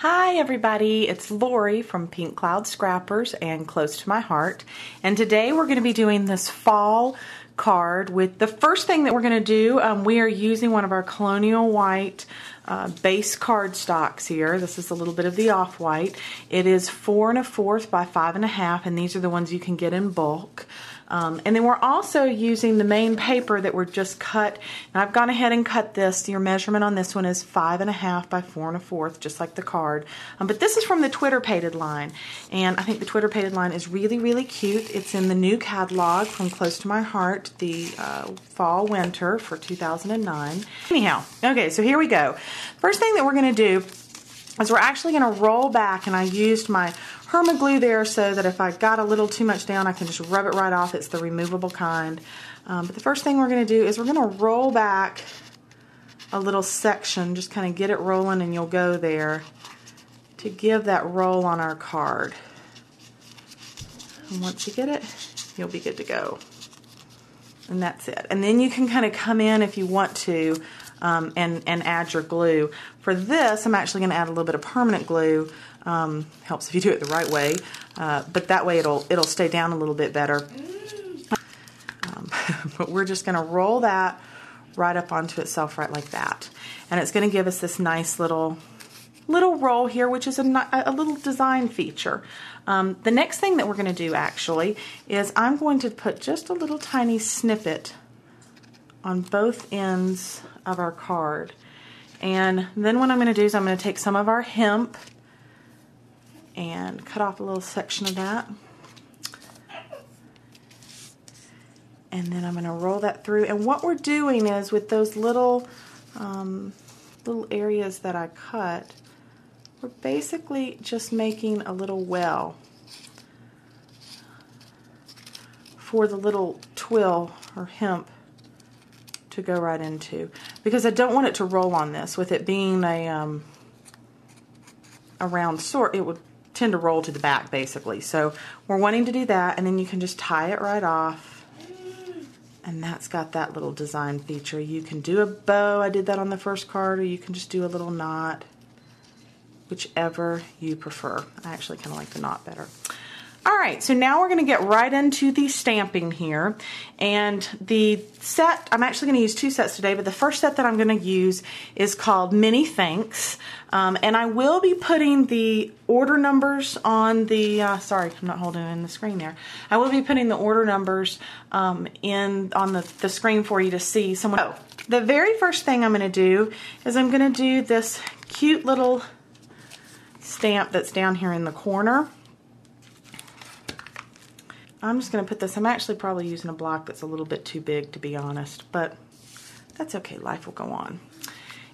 Hi everybody, it's Lori from Pink Cloud Scrappers and Close to My Heart. And today we're going to be doing this fall card with the first thing that we're going to do, um, we are using one of our Colonial White uh, base card stocks here. This is a little bit of the off-white. It is four and a fourth by five and a half and these are the ones you can get in bulk. Um, and then we're also using the main paper that we're just cut. And I've gone ahead and cut this. Your measurement on this one is five and a half by four and a fourth, just like the card. Um, but this is from the Twitterpated line. And I think the Twitterpated line is really, really cute. It's in the new catalog from Close to My Heart, the uh, fall winter for 2009. Anyhow, okay, so here we go. First thing that we're going to do is we're actually going to roll back and I used my Herma glue there so that if I got a little too much down I can just rub it right off. It's the removable kind. Um, but the first thing we're going to do is we're going to roll back a little section, just kind of get it rolling and you'll go there to give that roll on our card. And once you get it, you'll be good to go. And that's it. And then you can kind of come in if you want to um, and, and add your glue. For this, I'm actually going to add a little bit of permanent glue. Um, helps if you do it the right way, uh, but that way it'll it'll stay down a little bit better. Um, but we're just going to roll that right up onto itself right like that. And it's going to give us this nice little little roll here, which is a, a little design feature. Um, the next thing that we're going to do actually is I'm going to put just a little tiny snippet on both ends of our card. And then what I'm going to do is I'm going to take some of our hemp and cut off a little section of that. And then I'm going to roll that through. And what we're doing is with those little um, little areas that I cut, we're basically just making a little well for the little twill or hemp to go right into because I don't want it to roll on this. With it being a um, a round sort it would tend to roll to the back basically. So we're wanting to do that and then you can just tie it right off. And that's got that little design feature. You can do a bow. I did that on the first card or you can just do a little knot. Whichever you prefer. I actually kind of like the knot better all right, so now we're going to get right into the stamping here. And the set, I'm actually going to use two sets today, but the first set that I'm going to use is called Many Thanks. Um, and I will be putting the order numbers on the, uh, sorry, I'm not holding in the screen there. I will be putting the order numbers um, in on the, the screen for you to see. Someone. Oh, the very first thing I'm going to do is I'm going to do this cute little stamp that's down here in the corner. I'm just going to put this, I'm actually probably using a block that's a little bit too big to be honest, but that's okay, life will go on.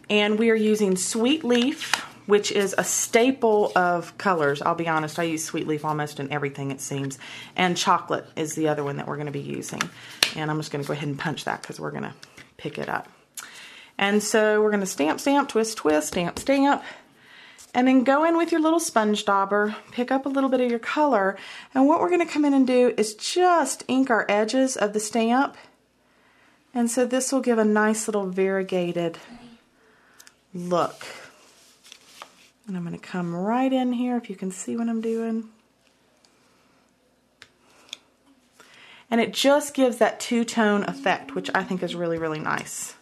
And we are using Sweet Leaf, which is a staple of colors. I'll be honest, I use Sweet Leaf almost in everything it seems. And Chocolate is the other one that we're going to be using. And I'm just going to go ahead and punch that because we're going to pick it up. And so we're going to stamp, stamp, twist, twist, stamp, stamp, and then go in with your little sponge dauber, pick up a little bit of your color, and what we're going to come in and do is just ink our edges of the stamp. And so this will give a nice little variegated look. And I'm going to come right in here if you can see what I'm doing. And it just gives that two-tone effect, which I think is really, really nice.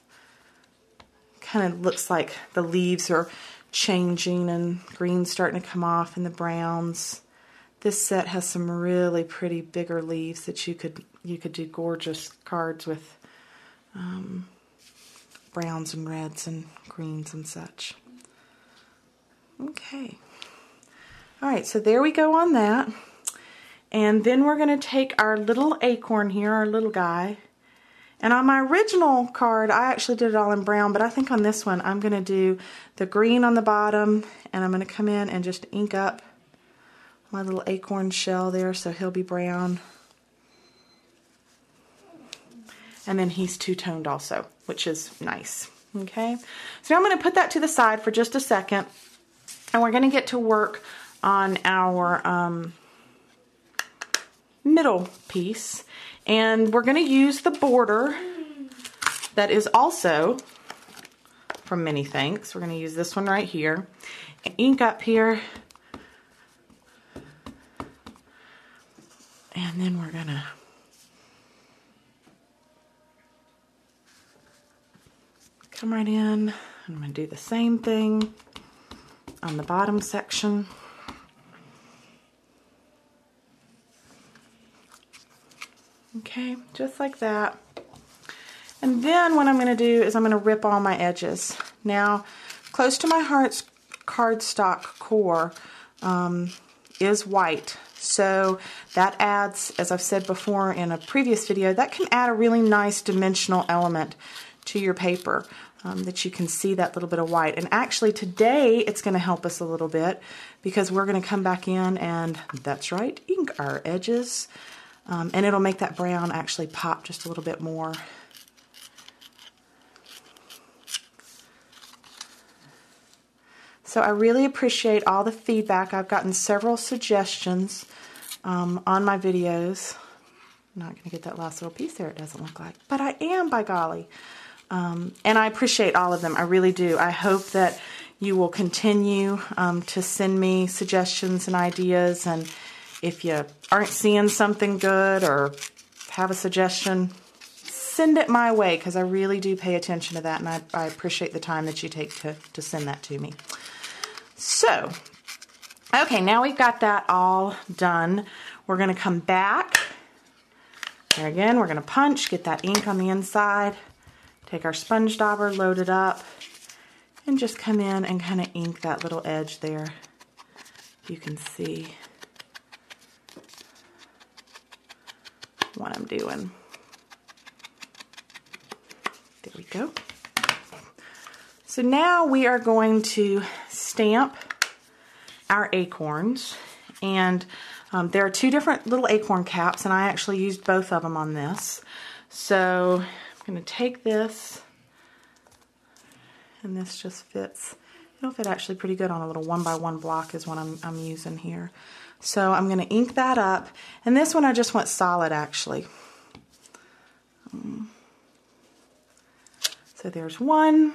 Kind of looks like the leaves are changing and green's starting to come off and the browns. This set has some really pretty bigger leaves that you could you could do gorgeous cards with um, browns and reds and greens and such. Okay. All right, so there we go on that. And then we're going to take our little acorn here, our little guy, and on my original card, I actually did it all in brown, but I think on this one, I'm going to do the green on the bottom, and I'm going to come in and just ink up my little acorn shell there, so he'll be brown. And then he's two-toned also, which is nice. Okay, so now I'm going to put that to the side for just a second, and we're going to get to work on our um, middle piece. And we're going to use the border that is also from Many Thanks. We're going to use this one right here. Ink up here. And then we're going to come right in. I'm going to do the same thing on the bottom section. Okay, just like that. And then what I'm going to do is I'm going to rip all my edges. Now, close to my heart's cardstock core um, is white. So that adds, as I've said before in a previous video, that can add a really nice dimensional element to your paper um, that you can see that little bit of white. And actually today it's going to help us a little bit because we're going to come back in and, that's right, ink our edges. Um, and it'll make that brown actually pop just a little bit more. So I really appreciate all the feedback. I've gotten several suggestions um, on my videos. I'm not going to get that last little piece there, it doesn't look like. But I am, by golly. Um, and I appreciate all of them. I really do. I hope that you will continue um, to send me suggestions and ideas. And if you aren't seeing something good or have a suggestion, send it my way because I really do pay attention to that. And I, I appreciate the time that you take to, to send that to me. So, okay, now we've got that all done. We're going to come back. There again, we're going to punch, get that ink on the inside. Take our sponge dauber, load it up, and just come in and kind of ink that little edge there. You can see what I'm doing. There we go. So now we are going to stamp our acorns and um, there are two different little acorn caps and I actually used both of them on this. So I'm going to take this, and this just fits. It'll fit actually pretty good on a little one by one block is what I'm, I'm using here. So I'm going to ink that up, and this one I just want solid actually. Um, so there's one.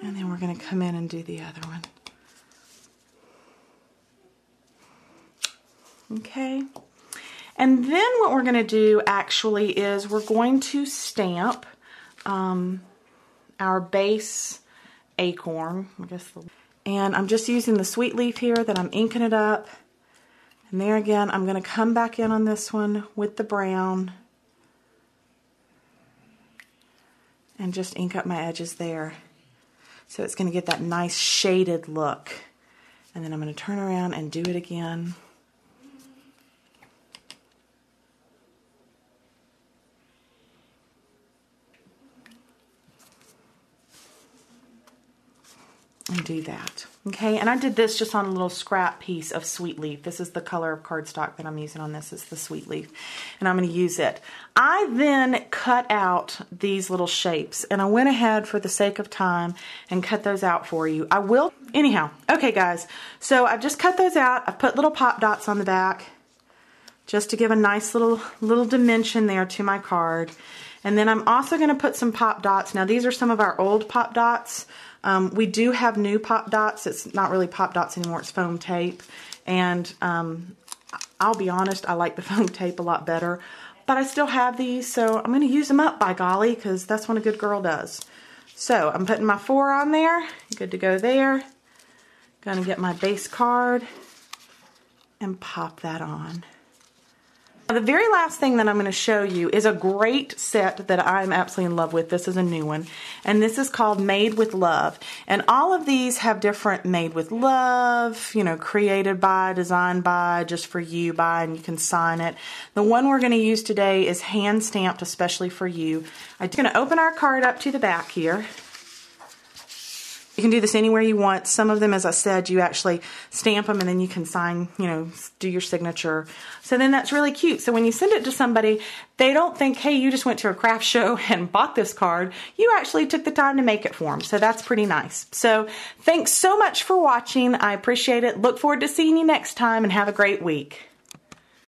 And then we're going to come in and do the other one. Okay. And then what we're going to do actually is we're going to stamp um, our base acorn. I guess and I'm just using the sweet leaf here that I'm inking it up. And there again, I'm going to come back in on this one with the brown. And just ink up my edges there. So it's going to get that nice shaded look. And then I'm going to turn around and do it again. And do that. Okay, and I did this just on a little scrap piece of sweet leaf. This is the color of cardstock that I'm using on this. It's the sweet leaf, and I'm going to use it. I then cut out these little shapes, and I went ahead for the sake of time and cut those out for you. I will, anyhow, okay guys, so I've just cut those out. I've put little pop dots on the back just to give a nice little, little dimension there to my card. And then I'm also going to put some pop dots. Now these are some of our old pop dots. Um, we do have new pop dots. It's not really pop dots anymore. It's foam tape. And um, I'll be honest, I like the foam tape a lot better. But I still have these, so I'm going to use them up by golly because that's what a good girl does. So I'm putting my four on there. Good to go there. Going to get my base card and pop that on. The very last thing that I'm going to show you is a great set that I'm absolutely in love with. This is a new one, and this is called Made with Love. And all of these have different Made with Love, you know, created by, designed by, just for you by, and you can sign it. The one we're going to use today is hand stamped especially for you. I'm going to open our card up to the back here. You can do this anywhere you want. Some of them, as I said, you actually stamp them and then you can sign, you know, do your signature. So then that's really cute. So when you send it to somebody, they don't think, hey, you just went to a craft show and bought this card. You actually took the time to make it for them. So that's pretty nice. So thanks so much for watching. I appreciate it. Look forward to seeing you next time and have a great week.